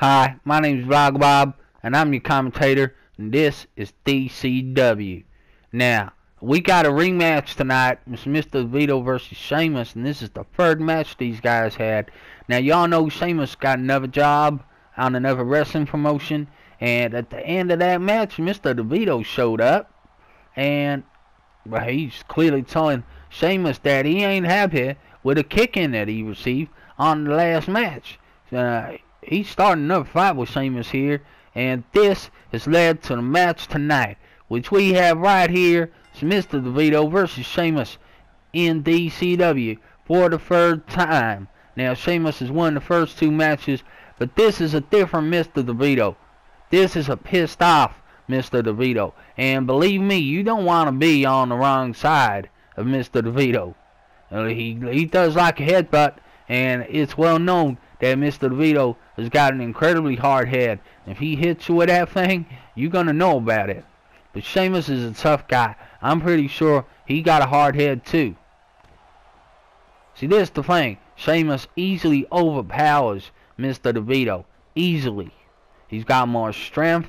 Hi, my name is Vlog Bob, and I'm your commentator, and this is DCW. Now, we got a rematch tonight. It's Mr. Vito versus Sheamus, and this is the third match these guys had. Now, y'all know Sheamus got another job on another wrestling promotion, and at the end of that match, Mr. DeVito showed up, and well, he's clearly telling Sheamus that he ain't happy with a kicking that he received on the last match. Uh, he's starting another fight with Sheamus here, and this has led to the match tonight, which we have right here. It's Mr. DeVito versus Sheamus in DCW for the third time. Now, Sheamus has won the first two matches, but this is a different Mr. DeVito. This is a pissed off Mr. DeVito. And believe me, you don't want to be on the wrong side of Mr. DeVito. Uh, he, he does like a headbutt, and it's well known that Mr. DeVito has got an incredibly hard head. If he hits you with that thing, you're going to know about it. But Sheamus is a tough guy. I'm pretty sure he got a hard head too. See, this is the thing. Sheamus easily overpowers Mr. DeVito. Easily. He's got more strength.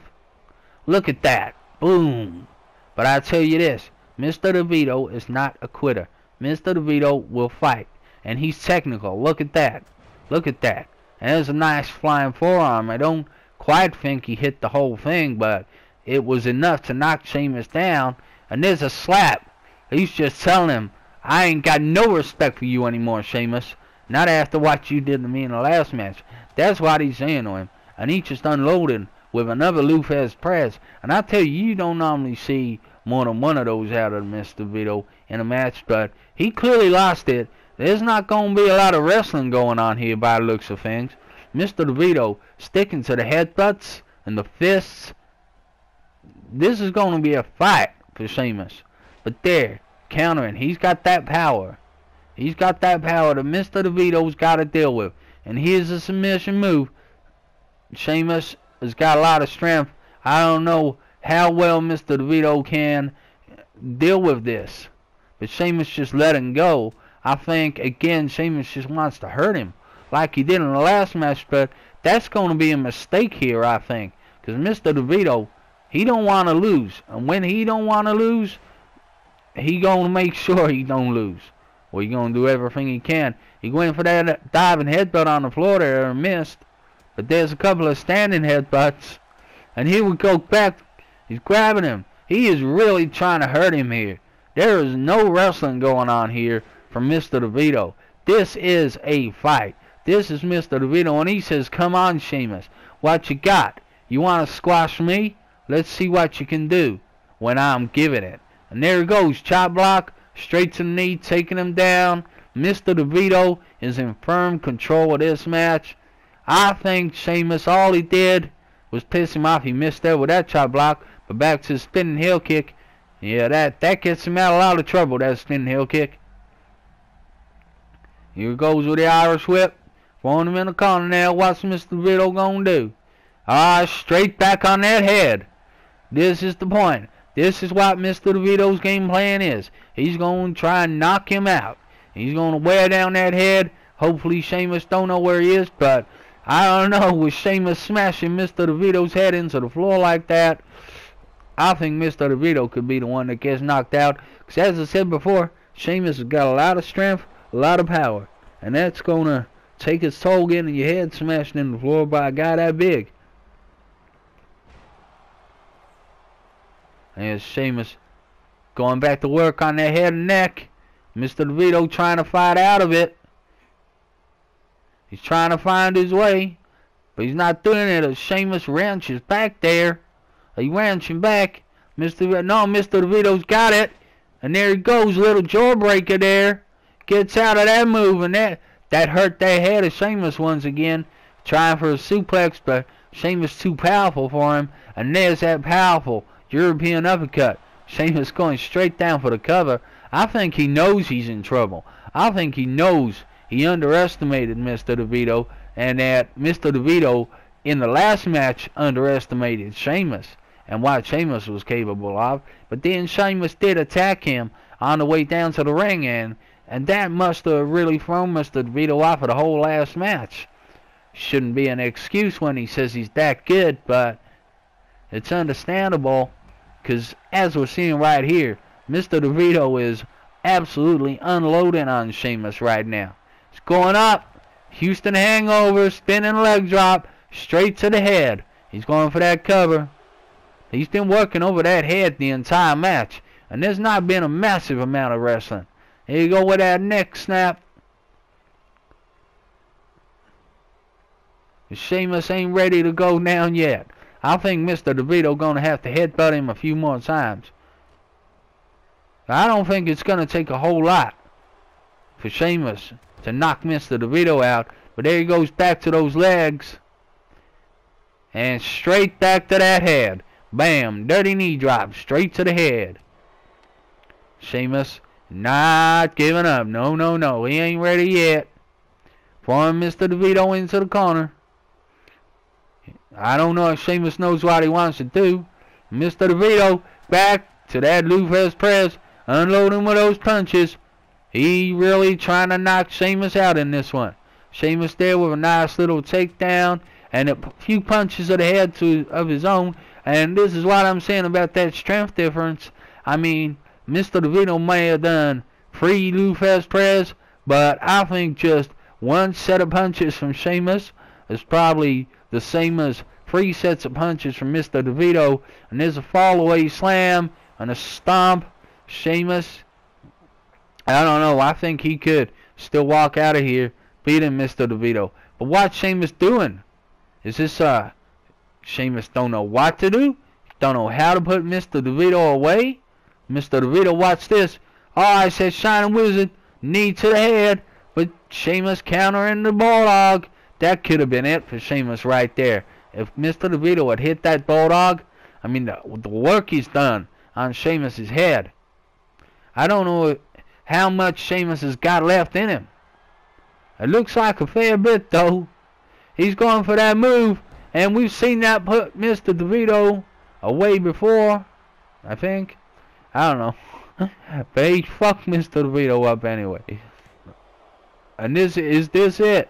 Look at that. Boom. But I tell you this. Mr. DeVito is not a quitter. Mr. DeVito will fight. And he's technical. Look at that. Look at that. And there's a nice flying forearm. I don't quite think he hit the whole thing, but it was enough to knock Sheamus down. And there's a slap. He's just telling him, I ain't got no respect for you anymore, Sheamus. Not after what you did to me in the last match. That's what he's saying to him. And he just unloaded with another Lou Thesz press. And I tell you, you don't normally see more than one of those out of Mr. Vito in a match, but he clearly lost it. There's not going to be a lot of wrestling going on here by the looks of things. Mr. DeVito sticking to the headbutts and the fists. This is going to be a fight for Sheamus. But there, countering. He's got that power. He's got that power that Mr. DeVito's got to deal with. And here's a submission move. Sheamus has got a lot of strength. I don't know how well Mr. DeVito can deal with this. But Sheamus just let him go. I think, again, Sheamus just wants to hurt him like he did in the last match. But that's going to be a mistake here, I think. Because Mr. DeVito, he don't want to lose. And when he don't want to lose, he going to make sure he don't lose. He going to do everything he can. He went for that diving headbutt on the floor there and missed. But there's a couple of standing headbutts. And he would go back. He's grabbing him. He is really trying to hurt him here. There is no wrestling going on here from Mr. DeVito. This is a fight. This is Mr. DeVito. And he says, come on, Sheamus. What you got? You want to squash me? Let's see what you can do when I'm giving it. And there it goes. Chop block. Straight to the knee. Taking him down. Mr. DeVito is in firm control of this match. I think Sheamus, all he did was piss him off. He missed there with that chop block. But back to his spinning heel kick. Yeah, that, that gets him out of a lot of trouble, that spinning heel kick. Here goes with the Irish whip. Throwing him in the corner now. What's Mr. Vito gonna do? Alright, straight back on that head. This is the point. This is what Mr. DeVito's game plan is. He's going to try and knock him out. He's going to wear down that head. Hopefully Sheamus don't know where he is, but I don't know. With Sheamus smashing Mr. DeVito's head into the floor like that, I think Mr. DeVito could be the one that gets knocked out. Because as I said before, Sheamus has got a lot of strength, a lot of power. And that's going to take its toll getting your head smashed in the floor by a guy that big. There's Sheamus going back to work on that head and neck. Mr. DeVito trying to fight out of it. He's trying to find his way. But he's not doing it. Sheamus wrench is back there. He wrenching back. Mr. No, Mr. DeVito's got it. And there he goes. Little jawbreaker there. Gets out of that move. And that, that hurt that head of Sheamus once again. Trying for a suplex. But Sheamus too powerful for him. And there's that powerful European uppercut. Sheamus going straight down for the cover. I think he knows he's in trouble. I think he knows he underestimated Mr. DeVito and that Mr. DeVito in the last match underestimated Sheamus and what Sheamus was capable of. But then Sheamus did attack him on the way down to the ring and and that must have really thrown Mr. DeVito off of the whole last match. shouldn't be an excuse when he says he's that good, but it's understandable because as we're seeing right here, Mr. DeVito is absolutely unloading on Sheamus right now. It's going up. Houston hangover, spinning leg drop, straight to the head. He's going for that cover. He's been working over that head the entire match. And there's not been a massive amount of wrestling. Here you go with that neck snap. Sheamus ain't ready to go down yet. I think Mr. DeVito gonna have to headbutt him a few more times. I don't think it's gonna take a whole lot for Sheamus to knock Mr. DeVito out. But there he goes back to those legs. And straight back to that head. Bam. Dirty knee drop. Straight to the head. Sheamus not giving up. No, no, no. He ain't ready yet. Throwing Mr. DeVito into the corner. I don't know if Sheamus knows what he wants to do. Mr. DeVito back to that Lou Thesz press. Unloading with those punches. He really trying to knock Sheamus out in this one. Sheamus there with a nice little takedown and a few punches of the head to of his own. And this is what I'm saying about that strength difference. I mean, Mr. DeVito may have done three Lou Thesz press, but I think just one set of punches from Sheamus is probably the same as three sets of punches from Mr. DeVito. And there's a fall away slam and a stomp. Sheamus, I don't know. I think he could still walk out of here beating Mr. DeVito. But what Sheamus doing? Is this uh Sheamus don't know what to do? Don't know how to put Mr. DeVito away? Mr. DeVito, watch this. Oh, I said Shining Wizard, knee to the head, but Sheamus countering the Bulldog. That could have been it for Sheamus right there. If Mr. DeVito had hit that Bulldog, I mean, the, the work he's done on Sheamus's head. I don't know how much Sheamus has got left in him. It looks like a fair bit, though. He's going for that move, and we've seen that put Mr. DeVito away before, I think. I don't know. but he fucked Mr. DeVito up anyway. And this is this it.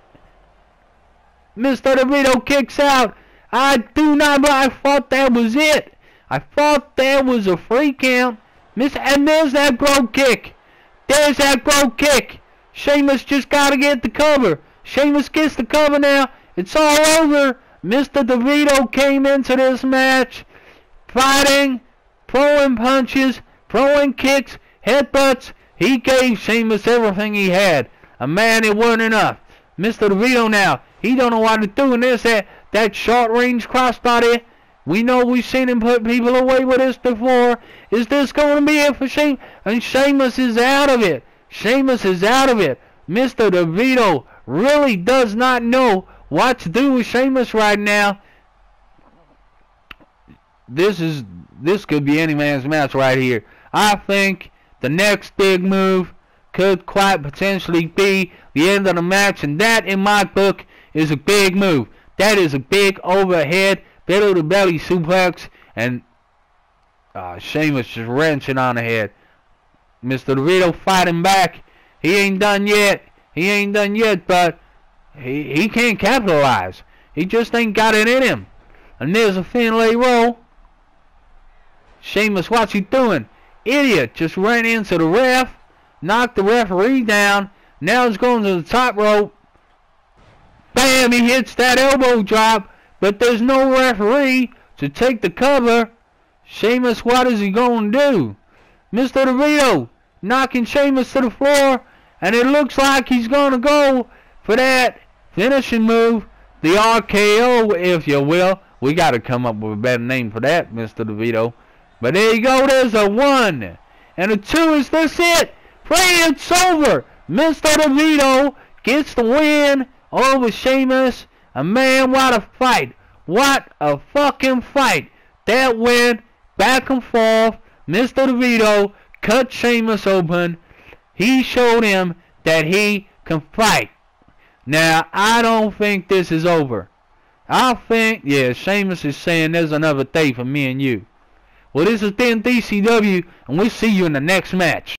Mr. DeVito kicks out. I do not but I thought that was it. I thought that was a free count. Miss and there's that Brogue kick. There's that Brogue kick. Sheamus just gotta get the cover. Sheamus gets the cover now. It's all over. Mr. DeVito came into this match fighting, throwing punches, throwing kicks, headbutts. He gave Sheamus everything he had. A man, it wasn't enough. Mr. DeVito now, he don't know what to do in this. That, that short range crossbody. We know we've seen him put people away with this before. Is this going to be it for Sheamus? And Sheamus is out of it. Sheamus is out of it. Mr. DeVito really does not know what to do with Sheamus right now. This is this could be any man's match right here. I think the next big move could quite potentially be the end of the match, and that, in my book, is a big move. That is a big overhead belly to belly suplex, and uh, Sheamus just wrenching on the head. Mr. DeVito fighting back. He ain't done yet. He ain't done yet, but he he can't capitalize. He just ain't got it in him. And there's a Finlay roll. Sheamus, what's he doing? Idiot, just ran into the ref, knocked the referee down. Now he's going to the top rope. Bam, he hits that elbow drop, but there's no referee to take the cover. Sheamus, what is he going to do? Mr. DeVito knocking Sheamus to the floor, and it looks like he's going to go for that finishing move, the RKO, if you will. We got to come up with a better name for that, Mr. DeVito. But there you go, there's a one. And a two, is this it? Three, it's over. Mr. DeVito gets the win over Sheamus. A man, what a fight. What a fucking fight. That went back and forth. Mr. DeVito cut Sheamus open. He showed him that he can fight. Now, I don't think this is over. I think, yeah, Sheamus is saying there's another day for me and you. Well, this has been DCW, and we'll see you in the next match.